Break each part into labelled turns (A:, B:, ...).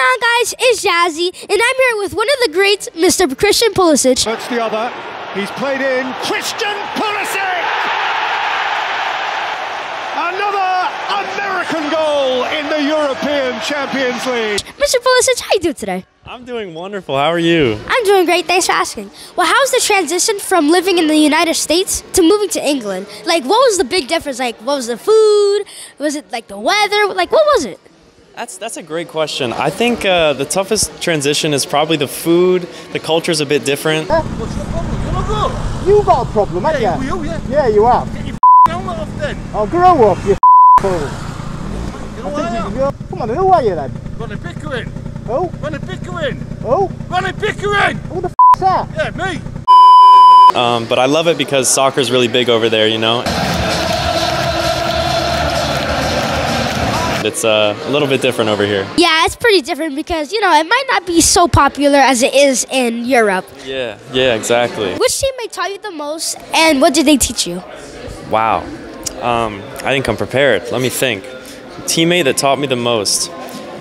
A: going on, guys? It's Jazzy, and I'm here with one of the greats, Mr. Christian Pulisic.
B: That's the other. He's played in. Christian Pulisic! Another American goal in the European Champions League.
A: Mr. Pulisic, how you doing today?
C: I'm doing wonderful. How are you?
A: I'm doing great. Thanks for asking. Well, how's the transition from living in the United States to moving to England? Like, what was the big difference? Like, what was the food? Was it like the weather? Like, what was it?
C: That's that's a great question. I think uh, the toughest transition is probably the food. The culture's a bit different.
D: You got a problem, haven't
E: Yeah,
D: you?
E: you will, yeah.
D: Yeah, you have.
E: Helmet off then.
D: Oh, grow up, you fool.
E: You know what I am?
D: You're- Come on, who are you then?
E: Ronnie Pickering.
D: Who?
E: Ronnie Pickering.
D: Who?
E: Ronnie Pickering.
D: Who the f is that?
E: Yeah, me.
C: Um, but I love it because soccer's really big over there. You know. It's uh, a little bit different over here.
A: Yeah, it's pretty different because, you know, it might not be so popular as it is in Europe.
C: Yeah, yeah, exactly.
A: Which teammate taught you the most, and what did they teach you?
C: Wow. Um, I didn't come prepared. Let me think. Teammate that taught me the most.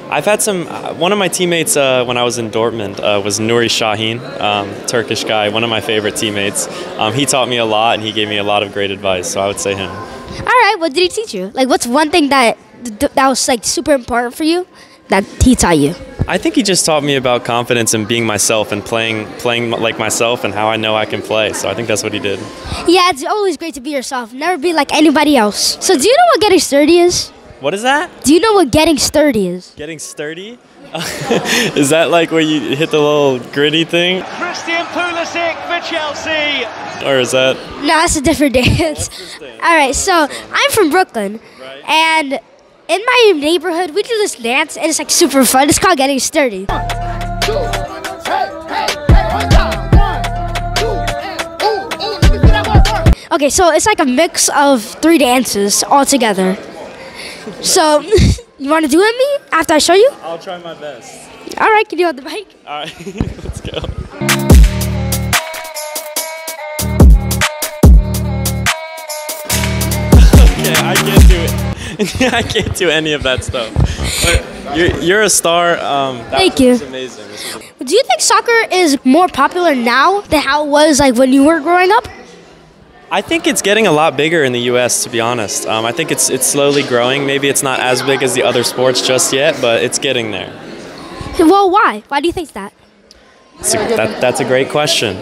C: I've had some. Uh, one of my teammates uh, when I was in Dortmund uh, was Nuri Shahin, um, Turkish guy. One of my favorite teammates. Um, he taught me a lot, and he gave me a lot of great advice. So I would say him.
A: All right, what did he teach you? Like, what's one thing that th- that was like super important for you that he taught you?
C: I think he just taught me about confidence and being myself and playing playing like myself and how I know I can play. So I think that's what he did.
A: Yeah, it's always great to be yourself. Never be like anybody else. So, do you know what getting sturdy is?
C: What is that?
A: Do you know what getting sturdy is?
C: Getting sturdy? is that like where you hit the little gritty thing,
B: Christian Pulisic for Chelsea.
C: or is that?
A: No, that's a different dance. All right, so I'm from Brooklyn, and in my neighborhood we do this dance, and it's like super fun. It's called getting sturdy. Okay, so it's like a mix of three dances all together. So, you want to do it with me after I show you?
C: I'll try my best.
A: All right, can you on the bike?
C: All right, let's go. okay, I can't do it. I can't do any of that stuff. But you're, you're a star. Um,
A: Thank you.
C: amazing.
A: Do you think soccer is more popular now than how it was like when you were growing up?
C: I think it's getting a lot bigger in the U.S. To be honest, um, I think it's it's slowly growing. Maybe it's not as big as the other sports just yet, but it's getting there.
A: Well, why? Why do you think that?
C: A, that, that's a great question.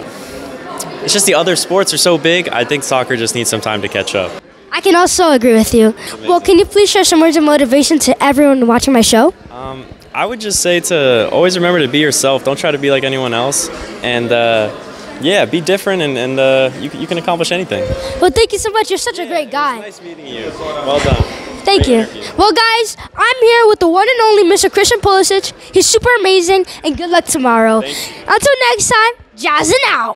C: It's just the other sports are so big. I think soccer just needs some time to catch up.
A: I can also agree with you. Well, can you please share some words of motivation to everyone watching my show?
C: Um, I would just say to always remember to be yourself. Don't try to be like anyone else. And uh, yeah, be different and, and uh, you, you can accomplish anything.
A: Well, thank you so much. You're such a great guy.
C: Nice meeting you. Well done.
A: Thank
C: Great
A: you.
C: interview.
A: Well, guys, I'm here with the one and only Mr. Christian Pulisic. He's super amazing, and good luck tomorrow. Until next time, jazzing out.